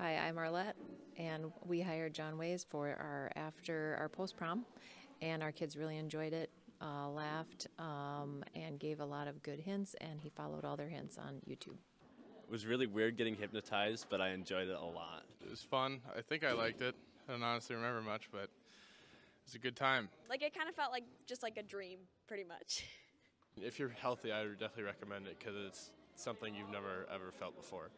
Hi, I'm Arlette, and we hired Jon Wayes for our after our post prom, and our kids really enjoyed it, uh, laughed, um, and gave a lot of good hints. And he followed all their hints on YouTube. It was really weird getting hypnotized, but I enjoyed it a lot. It was fun. I think I liked it. I don't honestly remember much, but it was a good time. Like it kind of felt like just like a dream, pretty much. If you're healthy, I would definitely recommend it because it's something you've never ever felt before.